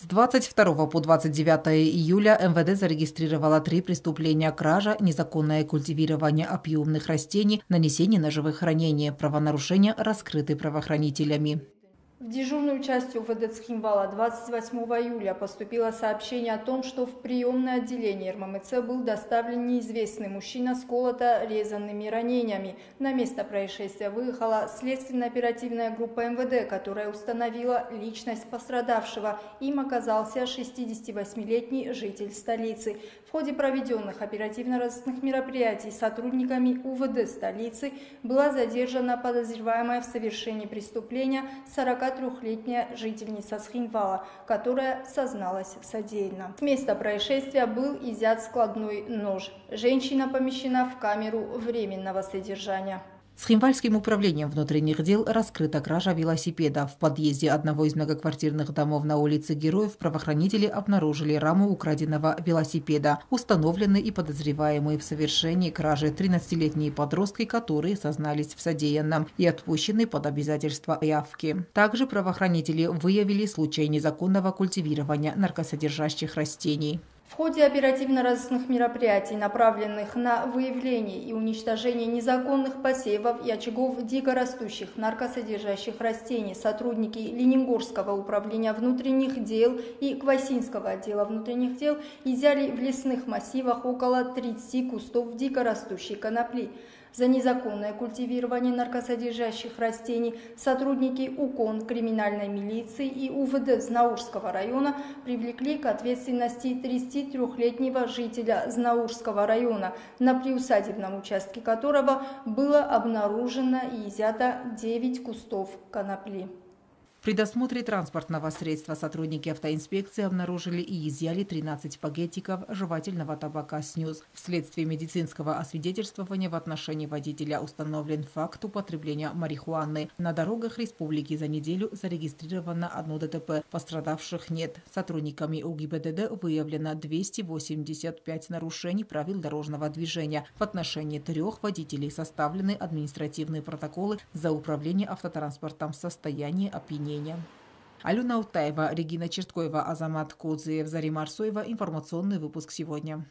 С 22 по 29 июля МВД зарегистрировало три преступления кража, незаконное культивирование опиумных растений, нанесение ножевых ранений. Правонарушения раскрыты правоохранителями. В дежурную часть УВД Цхимвала 28 июля поступило сообщение о том, что в приемное отделение РММЦ был доставлен неизвестный мужчина с колото-резанными ранениями. На место происшествия выехала следственно-оперативная группа МВД, которая установила личность пострадавшего. Им оказался 68-летний житель столицы. В ходе проведенных оперативно-розыскных мероприятий сотрудниками УВД столицы была задержана подозреваемая в совершении преступления 40 43-летняя жительница Схинвала, которая созналась в содеянном. С места происшествия был изъят складной нож. Женщина помещена в камеру временного содержания. С Химвальским управлением внутренних дел раскрыта кража велосипеда. В подъезде одного из многоквартирных домов на улице Героев правоохранители обнаружили раму украденного велосипеда. Установлены и подозреваемые в совершении кражи 13-летние подростки, которые сознались в содеянном и отпущены под обязательство явки. Также правоохранители выявили случай незаконного культивирования наркосодержащих растений. В ходе оперативно-розыскных мероприятий, направленных на выявление и уничтожение незаконных посевов и очагов дикорастущих наркосодержащих растений, сотрудники Ленингорского управления внутренних дел и Квасинского отдела внутренних дел изъяли в лесных массивах около 30 кустов дикорастущей конопли. За незаконное культивирование наркосодержащих растений сотрудники УКОН криминальной милиции и УВД Знаурского района привлекли к ответственности 33-летнего жителя Знаурского района, на приусадебном участке которого было обнаружено и изъято 9 кустов конопли. При досмотре транспортного средства сотрудники автоинспекции обнаружили и изъяли 13 пакетиков жевательного табака «Снюс». Вследствие медицинского освидетельствования в отношении водителя установлен факт употребления марихуаны. На дорогах республики за неделю зарегистрировано одно ДТП. Пострадавших нет. Сотрудниками УГИБДД выявлено 285 нарушений правил дорожного движения. В отношении трех водителей составлены административные протоколы за управление автотранспортом в состоянии опьянения мнением. Алена Утаева, Регина Черткоева, Азамат Кудзиев, Зарима Арсоева. Информационный выпуск сегодня.